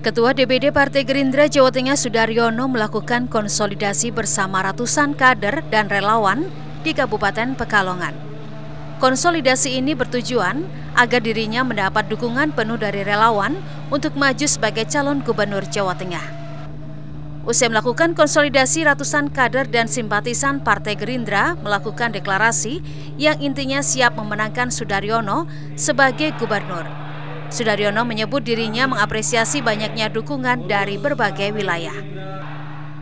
Ketua DPD Partai Gerindra Jawa Tengah Sudaryono melakukan konsolidasi bersama ratusan kader dan relawan di Kabupaten Pekalongan. Konsolidasi ini bertujuan agar dirinya mendapat dukungan penuh dari relawan untuk maju sebagai calon gubernur Jawa Tengah. Usai melakukan konsolidasi, ratusan kader dan simpatisan Partai Gerindra melakukan deklarasi yang intinya siap memenangkan Sudaryono sebagai gubernur. Sudaryono menyebut dirinya mengapresiasi banyaknya dukungan dari berbagai wilayah.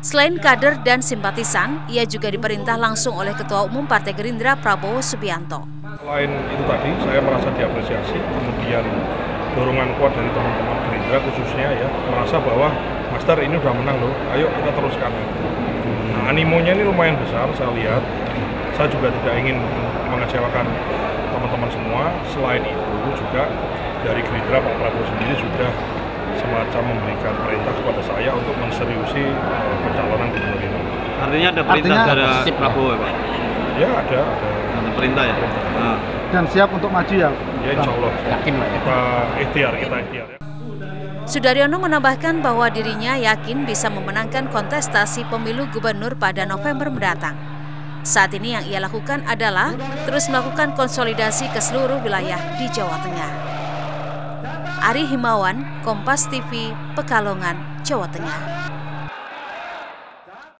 Selain kader dan simpatisan, ia juga diperintah langsung oleh Ketua Umum Partai Gerindra Prabowo Subianto. Selain itu tadi, saya merasa diapresiasi, kemudian dorongan kuat dari teman-teman Gerindra khususnya ya, merasa bahwa Master ini udah menang loh, ayo kita teruskan. Nah, animonya ini lumayan besar, saya lihat. Saya juga tidak ingin mengecewakan teman-teman semua. Selain itu juga dari Gerindra Pak Prabowo sendiri sudah semacam memberikan perintah kepada saya untuk menseriusi uh, pencalonan gubernur ini. Artinya ada perintah Artinya dari apa? Prabowo ya Pak? Ya ada, ada. Ada perintah ya? Nah. dan siap untuk maju ya. Ya insya Allah. Yakin ya. Kita ikhtiar, kita ikhtiar. Ya. Sudaryono menambahkan bahwa dirinya yakin bisa memenangkan kontestasi pemilu gubernur pada November mendatang. Saat ini yang ia lakukan adalah terus melakukan konsolidasi ke seluruh wilayah di Jawa Tengah. Ari Himawan, Kompas TV, Pekalongan, Jawa Tengah.